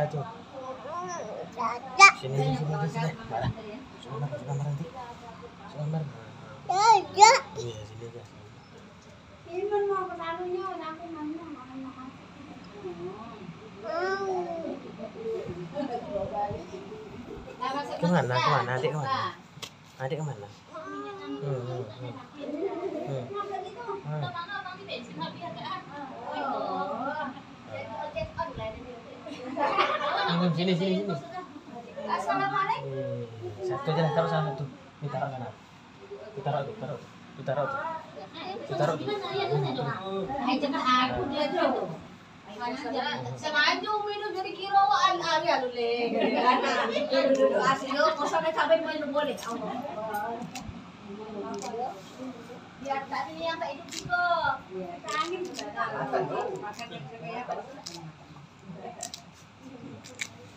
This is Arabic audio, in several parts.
Apa itu? Ada. Sini, sini, sini, sini. sini. Marah. Sulamar, Sulamar nanti. Sulamar. Ada. Iya, sini aja. Iman mau ke aku mana mau Kemana, kemana, adik kemana? Adik kemana? Hmm, hmm, hmm. Hmm. hmm. senyum sini sini sini. Eh, satu aja taruh sana tuh. Ditaruh sana. Ditaruh tuh taruh. Ditaruh tuh ditaruh tuh Sengaja minum dari kiroan Arya lu le. Dulu asin lo sampai main boleh. Biar tadi yang tak hidup juga.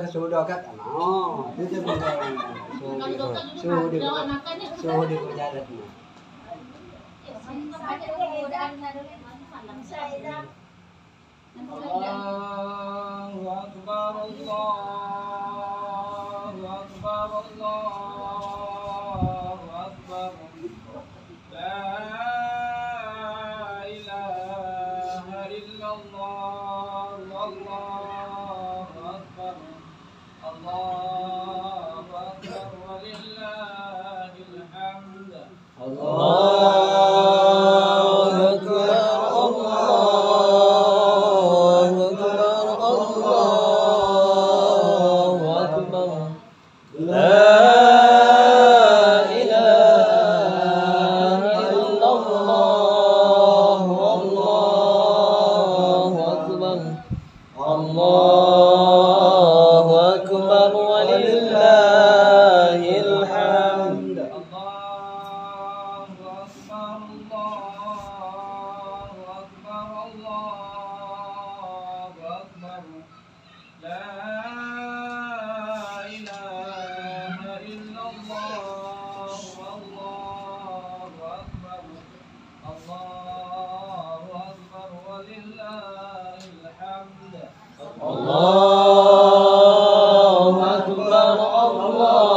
ke ah, suhu dokat mau itu tuh suhu di suhu di kujarat mah Allahu Akbar Allah الله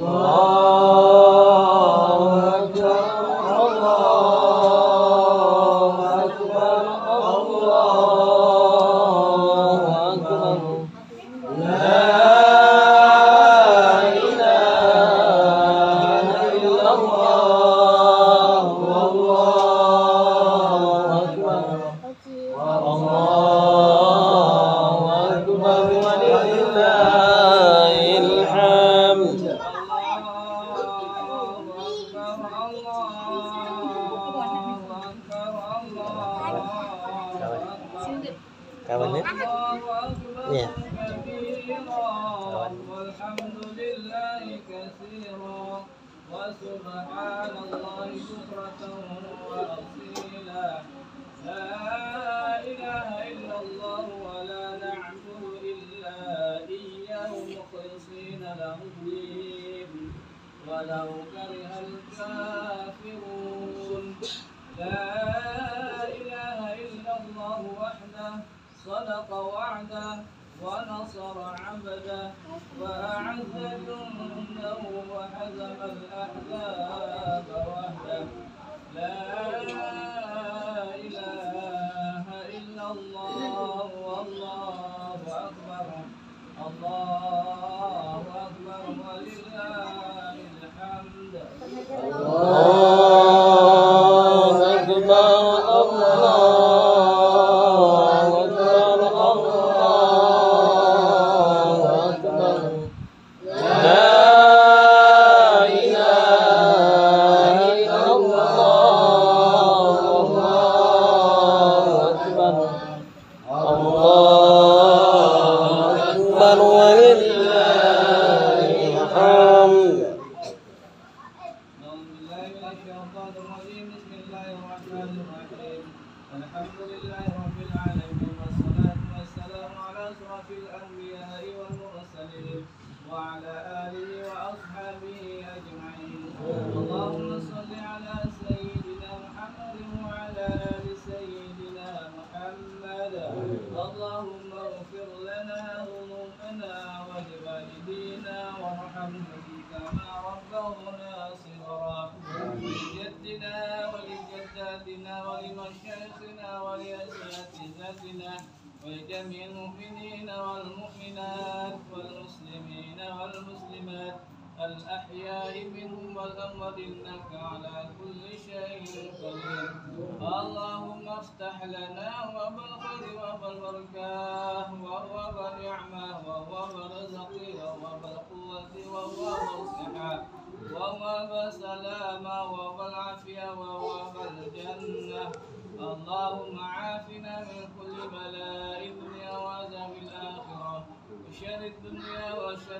الله الله وأصيلا لا إله إلا الله ولا نعبد إلا إياه مخلصين له الدين ولو كره الكافرون لا إله إلا الله وحده صدق وعده. ونصر عبده وأعز جنده وهزم الأحزاب وحده. لا إله إلا الله والله أكبر. الله وارحمهم كما ربونا صغرا ولجدنا ولجداتنا ولمشايخنا ولأساتذتنا ولجميع المؤمنين والمؤمنات والمسلمين والمسلمات الأحياء منهم والأموات إنك على كل شيء قدير. اللهم افتح لنا وهب الخير وهب البركة وهب النعمة وهب الرزق وهب القوة وهب الصحة وهب السلامة وهب العافية وهب الجنة. اللهم عافنا من كل بلاء الدنيا وعذاب الآخرة وشر الدنيا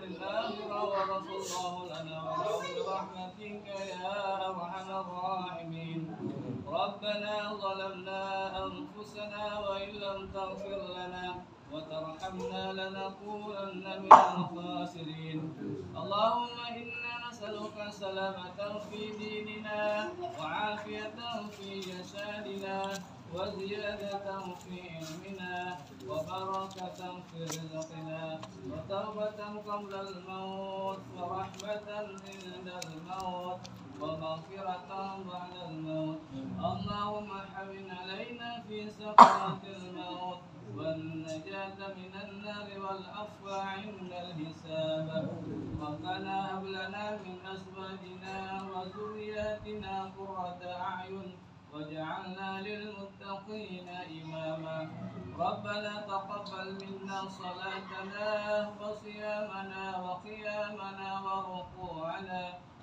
الآخرة وغفر الله لنا برحمتك يا أرحم الراحمين. ربنا ظلمنا أنفسنا وإن لم تغفر لنا وترحمنا لنكونن من الخاسرين. نسألك سلامة في ديننا وعافية في جسدنا وزيادة في علمنا وبركة في رزقنا وتوبة قبل الموت ورحمة عند الموت ومغفرة بعد الموت. اللهم حمل علينا في سكرات الموت والنجاة من النار والعفو عند الحساب ربنا هب لنا من أزواجنا وذرياتنا قرة أعين واجعلنا للمتقين إماما. ربنا تقبل منا صلاتنا وصيامنا وقيامنا وركوعنا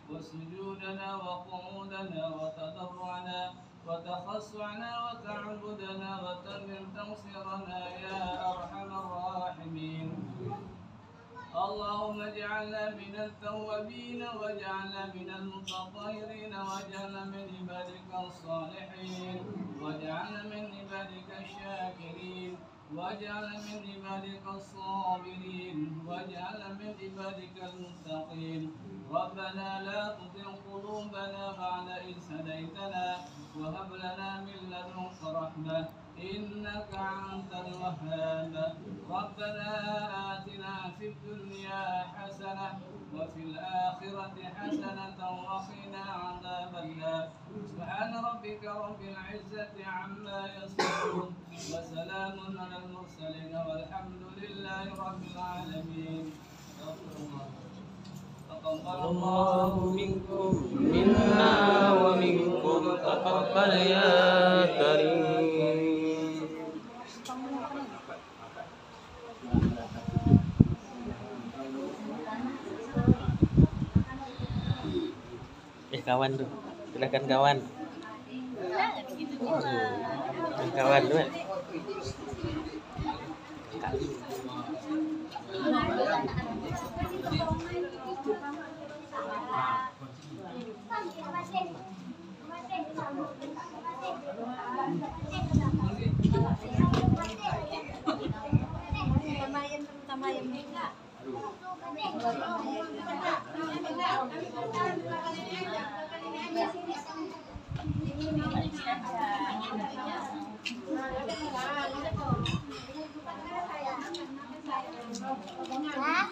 وسجودنا وقعودنا وتضرعنا وتخصعنا وتعبدنا وتمم تنصرنا يا أرحم الراحمين. اللهم اجعلنا من التوابين واجعلنا من المتطهرين واجعلنا من عبادك الصالحين واجعلنا من عبادك الشاكرين واجعلنا من عبادك الصابرين واجعلنا من عبادك المتقين. ربنا لا تزغ قلوبنا بعد إذ هديتنا وهب لنا من لدنك رحمة. إنك أنت الوهاب. ربنا آتنا في الدنيا حسنة وفي الآخرة حسنة وقنا عذاب النار. سبحان ربك رب العزة عما يصفون. وسلام على المرسلين والحمد لله رب العالمين. تقبل الله منكم منا ومنكم. تقبل يا كريم. kawan tuh. Silakan kawan. Silahkan kawan tuh Thank you. Ha?